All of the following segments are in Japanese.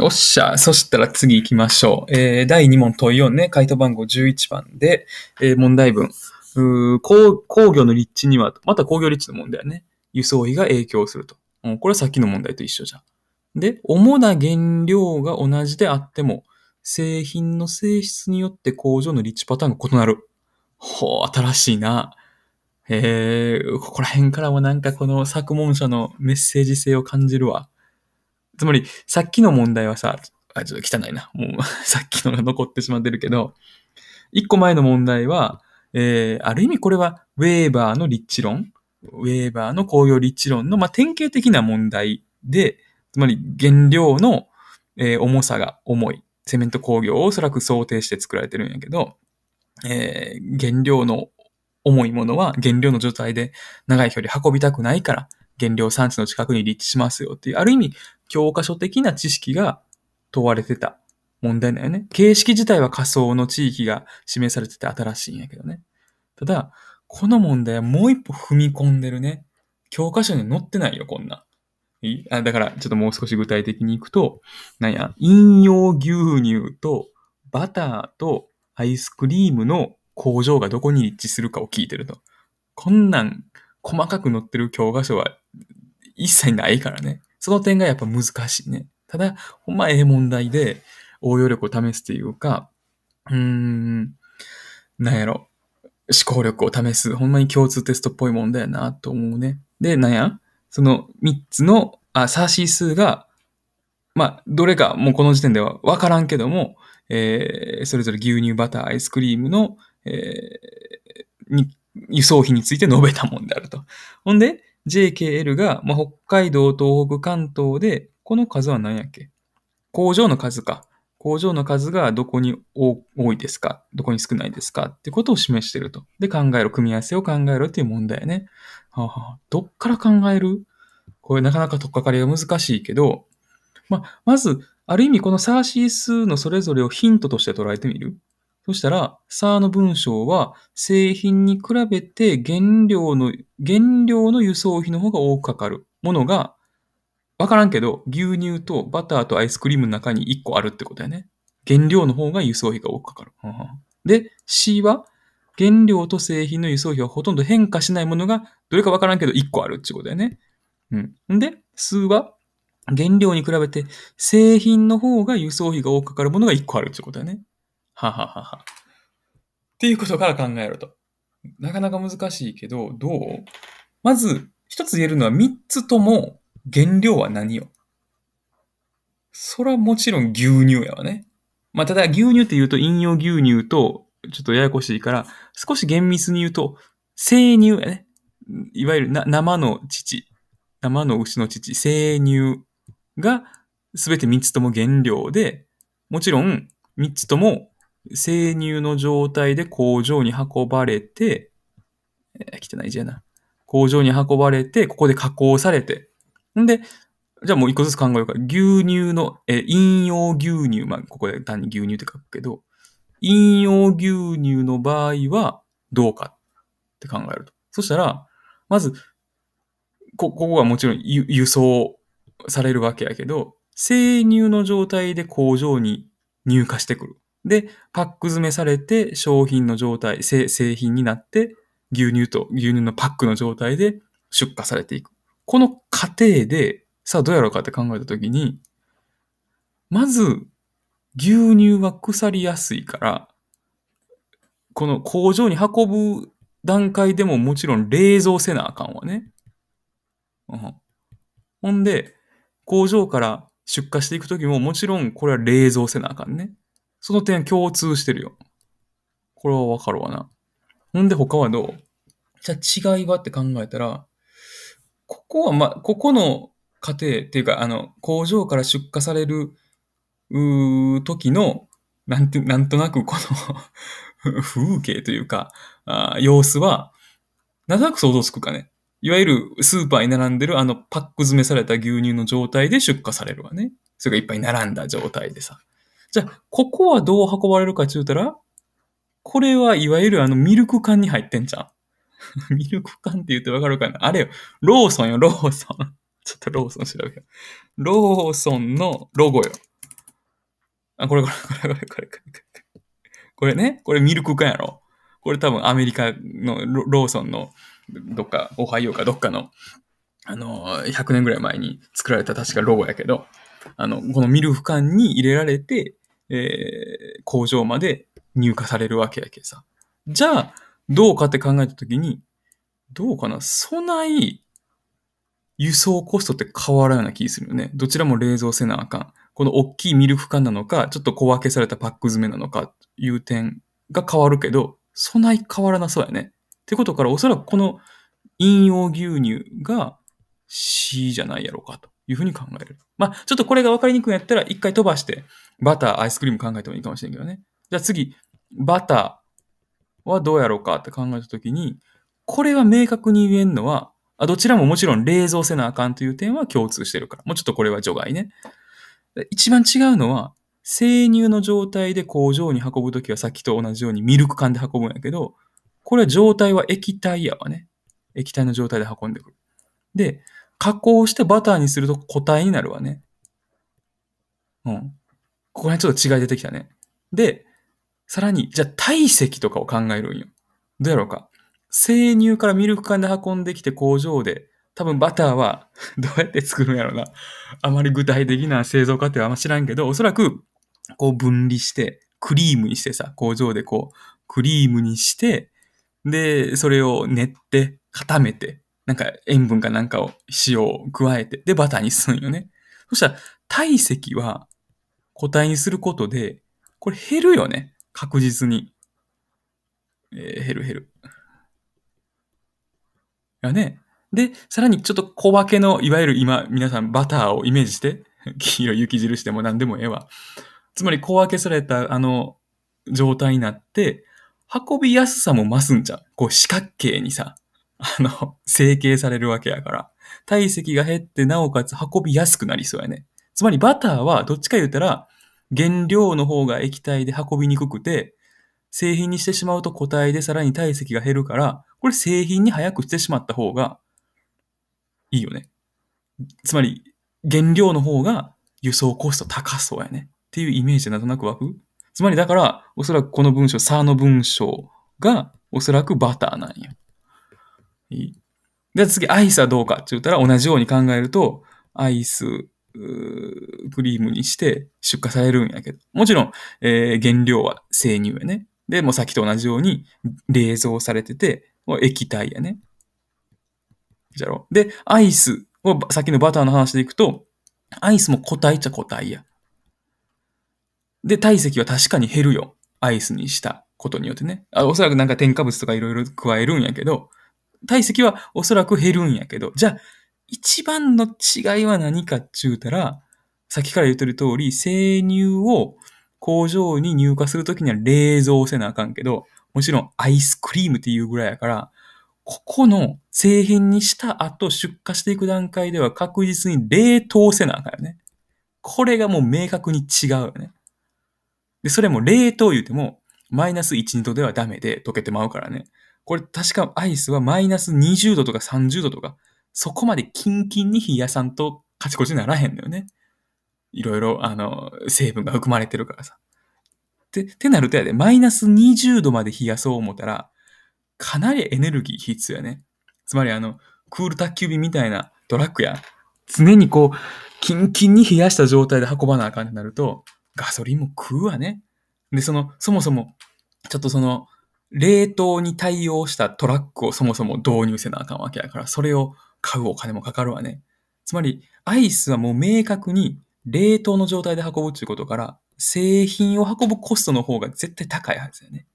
おっしゃ。そしたら次行きましょう。えー、第2問問4ね、回答番号11番で、えー、問題文。う工工業の立地には、また工業立地の問題ね。輸送費が影響すると。うん、これはさっきの問題と一緒じゃん。で、主な原料が同じであっても、製品の性質によって工場の立地パターンが異なる。ほう、新しいな。えー、ここら辺からもなんかこの作文者のメッセージ性を感じるわ。つまり、さっきの問題はさ、あ、ちょっと汚いな。もう、さっきのが残ってしまってるけど、一個前の問題は、えー、ある意味これは、ウェーバーの立地論、ウェーバーの工業立地論の、まあ、典型的な問題で、つまり原料の、えー、重さが重い。セメント工業をおそらく想定して作られてるんやけど、えー、原料の重いものは原料の状態で長い距離運びたくないから、原料産地の近くに立地しますよっていう、ある意味、教科書的な知識が問われてた問題だよね。形式自体は仮想の地域が示されてて新しいんやけどね。ただ、この問題はもう一歩踏み込んでるね。教科書に載ってないよ、こんな。い？あだから、ちょっともう少し具体的に行くと、なんや、飲用牛乳とバターとアイスクリームの工場がどこに立地するかを聞いてると。こんなん細かく載ってる教科書は一切ないからね。その点がやっぱ難しいね。ただ、ほんまええ問題で応用力を試すというか、うーん、なんやろ。思考力を試す。ほんまに共通テストっぽい問題やなと思うね。で、なんや？その三つの、あ、サーシー数が、まあ、どれかもうこの時点ではわからんけども、えー、それぞれ牛乳、バター、アイスクリームの、えー、に、輸送費について述べたもんであると。ほんで、JKL が、まあ、北海道、東北、関東で、この数は何やっけ？工場の数か。工場の数がどこに多いですか？どこに少ないですか？ってことを示してると。で、考えろ。組み合わせを考えろっていう問題ね。はあはあ、どっから考える？これなかなか取っかかりが難しいけど、ま、まず、ある意味このサーシー数のそれぞれをヒントとして捉えてみる。そしたら、サーの文章は、製品に比べて原料の、原料の輸送費の方が多くかかるものが、わからんけど、牛乳とバターとアイスクリームの中に1個あるってことやね。原料の方が輸送費が多くかかる。で、C は、原料と製品の輸送費はほとんど変化しないものが、どれかわからんけど1個あるってことだよね。うん。んで、数は、原料に比べて製品の方が輸送費が多くかかるものが1個あるってことだよね。はははは。っていうことから考えると。なかなか難しいけど、どう？まず、一つ言えるのは3つとも原料は何よ？それはもちろん牛乳やわね。まあ、ただ牛乳って言うと飲用牛乳と、ちょっとややこしいから、少し厳密に言うと、生乳やね。いわゆるな生の乳。生の牛の乳、生乳がすべて3つとも原料で、もちろん3つとも生乳の状態で工場に運ばれて、えー、来てないじゃな。工場に運ばれて、ここで加工されて。んで、じゃあもう一個ずつ考えようか。牛乳の、えー、飲用牛乳。まあ、ここで単に牛乳って書くけど、飲用牛乳の場合はどうかって考えると。そしたら、まず、こ、ここはもちろん輸送されるわけやけど、生乳の状態で工場に入荷してくる。で、パック詰めされて商品の状態、製品になって牛乳と牛乳のパックの状態で出荷されていく。この過程で、さあどうやろうかって考えたときに、まず、牛乳は腐りやすいから、この工場に運ぶ段階でももちろん冷蔵せなあかんわね。うん、ほんで、工場から出荷していくときももちろんこれは冷蔵せなあかんね。その点共通してるよ。これはわかるわな。ほんで他はどう？じゃあ違いはって考えたら、ここはま、ここの過程っていうか、あの、工場から出荷される、う時の、なんて、なんとなくこの 風景というか、あ様子は、なんとなく想像つくかね。いわゆるスーパーに並んでるあのパック詰めされた牛乳の状態で出荷されるわね。それがいっぱい並んだ状態でさ。じゃあ、ここはどう運ばれるかって言うたら、これはいわゆるあのミルク缶に入ってんじゃん。ミルク缶って言ってわかるかな？あれよ。ローソンよ、ローソン。ちょっとローソン調べよう。ローソンのロゴよ。あ、これこれこれこれこれこれ。これね、これミルク缶やろ？これ多分アメリカのローソンのどっか、オハイオかどっかの、あの、100年ぐらい前に作られた確かロゴやけど、あの、このミルク缶に入れられて、えー、工場まで入荷されるわけやけさ。じゃあ、どうかって考えたときに、どうかな？そない輸送コストって変わらんような気するよね。どちらも冷蔵せなあかん。この大きいミルク缶なのか、ちょっと小分けされたパック詰めなのか、という点が変わるけど、そない変わらなそうやね。ってことから、おそらくこの飲用牛乳が C じゃないやろうかというふうに考える。まあ、ちょっとこれが分かりにくいんやったら、一回飛ばして、バター、アイスクリーム考えてもいいかもしれんけどね。じゃあ次、バターはどうやろうかって考えたときに、これは明確に言えんのは、あどちらももちろん冷蔵せなあかんという点は共通してるから。もうちょっとこれは除外ね。一番違うのは、生乳の状態で工場に運ぶときはさっきと同じようにミルク缶で運ぶんやけど、これは状態は液体やわね。液体の状態で運んでくる。で、加工してバターにすると固体になるわね。うん。ここら辺ちょっと違い出てきたね。で、さらに、じゃあ体積とかを考えるんよ。どうやろうか。生乳からミルク缶で運んできて工場で、多分バターは どうやって作るんやろうな。あまり具体的な製造過程はあんま知らんけど、おそらく、こう分離して、クリームにしてさ、工場でこう、クリームにして、で、それを練って、固めて、なんか塩分かなんかを、塩を加えて、で、バターにすんよね。そしたら、体積は固体にすることで、これ減るよね。確実に。えー、減る減る。やね。で、さらにちょっと小分けの、いわゆる今、皆さんバターをイメージして、黄色雪印でも何でもええわ。つまり小分けされたあの状態になって、運びやすさも増すんじゃん。こう四角形にさ、あの、成形されるわけやから。体積が減ってなおかつ運びやすくなりそうやね。つまりバターはどっちか言ったら、原料の方が液体で運びにくくて、製品にしてしまうと固体でさらに体積が減るから、これ製品に早くしてしまった方がいいよね。つまり、原料の方が輸送コスト高そうやね。っていうイメージでなんとなく湧くつまりだから、おそらくこの文章、サーの文章がおそらくバターなんや。いいで、次、アイスはどうかって言ったら同じように考えると、アイス、クリームにして出荷されるんやけど。もちろん、えー、原料は生乳やね。で、もうさっきと同じように冷蔵されてて、もう液体やね。じゃろ。で、アイスを、さっきのバターの話でいくと、アイスも固体っちゃ固体や。で、体積は確かに減るよ。アイスにしたことによってね。あおそらくなんか添加物とかいろいろ加えるんやけど、体積はおそらく減るんやけど、じゃあ、一番の違いは何かっちゅうたら、さっきから言ってる通り、生乳を工場に入荷するときには冷蔵せなあかんけど、もちろんアイスクリームっていうぐらいやから、ここの製品にした後出荷していく段階では確実に冷凍せなあかんよね。これがもう明確に違うよね。で、それも冷凍言うても、マイナス1、2度ではダメで溶けてまうからね。これ確かアイスはマイナス20度とか30度とか、そこまでキンキンに冷やさんとカチコチにならへんのよね。いろいろ、あの、成分が含まれてるからさ。て、ってなるとやで、マイナス20度まで冷やそう思ったら、かなりエネルギー必要やね。つまりあの、クール宅急便みたいなトラックや、常にこう、キンキンに冷やした状態で運ばなあかんってなると、ガソリンも食うわね。で、その、そもそも、ちょっとその、冷凍に対応したトラックをそもそも導入せなあかんわけやから、それを買うお金もかかるわね。つまり、アイスはもう明確に冷凍の状態で運ぶっていうことから、製品を運ぶコストの方が絶対高いはずだよね。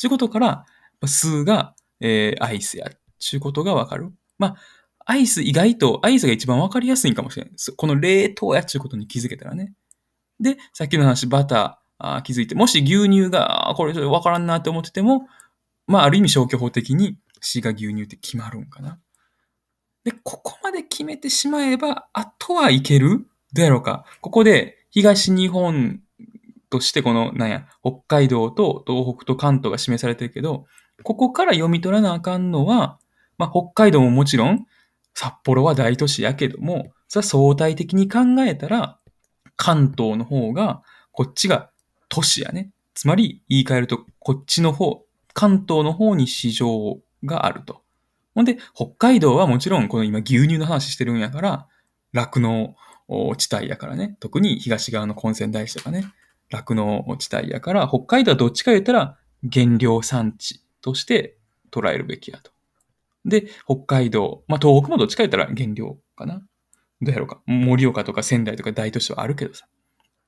ということから、数が、えー、アイスや、ちゅうことがわかる。まあ、アイス意外と、アイスが一番わかりやすいんかもしれない。この冷凍やっちゅうことに気づけたらね。で、さっきの話、バター、あ気づいて、もし牛乳が、これちょっとわからんなって思ってても、まあ、ある意味消去法的に C が牛乳って決まるんかな。で、ここまで決めてしまえば、あとはいける？どうやろうか？ここで、東日本としてこの、なんや、北海道と東北と関東が示されてるけど、ここから読み取らなあかんのは、まあ、北海道ももちろん、札幌は大都市やけども、それは相対的に考えたら、関東の方が、こっちが都市やね。つまり、言い換えると、こっちの方、関東の方に市場があると。ほんで、北海道はもちろん、この今牛乳の話してるんやから、酪農地帯やからね。特に東側の根泉大師とかね。酪農地帯やから、北海道はどっちか言ったら、原料産地として捉えるべきやと。で、北海道、まあ、東北もどっちか言ったら原料かな。どうやろうか。盛岡とか仙台とか大都市はあるけどさ。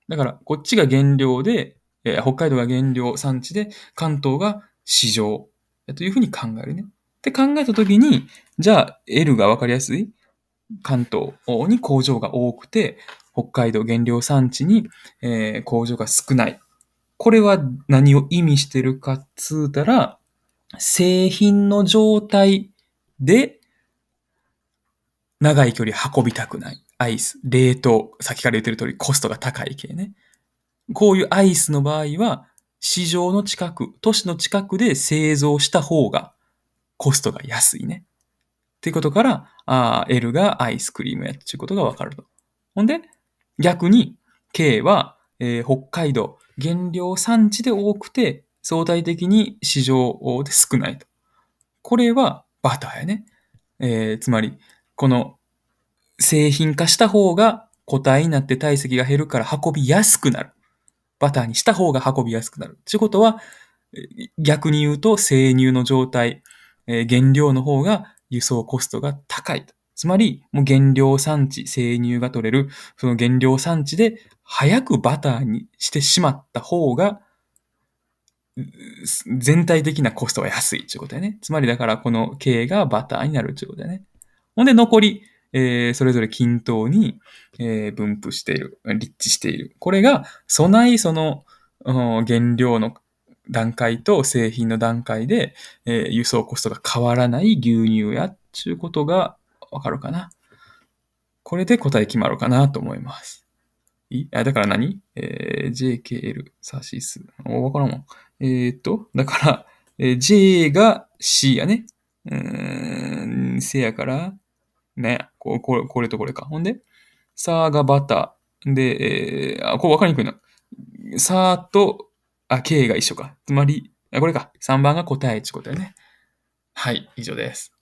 だから、こっちが原料で、えー、北海道が原料産地で、関東が市場というふうに考えるね。って考えたときに、じゃあ L がわかりやすい？関東に工場が多くて、北海道原料産地に、え、工場が少ない。これは何を意味してるかっつうたら、製品の状態で、長い距離運びたくない。アイス、冷凍、先から言ってる通りコストが高い系ね。こういうアイスの場合は、市場の近く、都市の近くで製造した方がコストが安いね。っていうことから、あ L がアイスクリームやっていうことがわかると。ほんで、逆に K は、えー、北海道、原料産地で多くて、相対的に市場で少ないと。これはバターやね。えー、つまり、この製品化した方が固体になって体積が減るから運びやすくなる。バターにした方が運びやすくなる。ということは、逆に言うと生乳の状態、えー、原料の方が輸送コストが高いと。つまり、もう原料産地、生乳が取れる、その原料産地で早くバターにしてしまった方が、全体的なコストが安いっていうことだよね。つまりだからこの K がバターになるっていうことだよね。ほんで残り、えー、それぞれ均等に、えー、分布している、立地している。これが、備えその、原料の段階と製品の段階で、えー、輸送コストが変わらない牛乳やっちゅうことがわかるかな。これで答え決まるかなと思います。いあだから何？えー、JKL、サシス。おわからんもん。えー、っと、だから、えー、J が C やね。うーん、せやから、ね、ここれ、これとこれか。ほんで、さーがバター。で、えー、あ、これわかりにくいな。さーと、あ、K が一緒か。つまり、これか。3番が答えってことだよね。はい、以上です。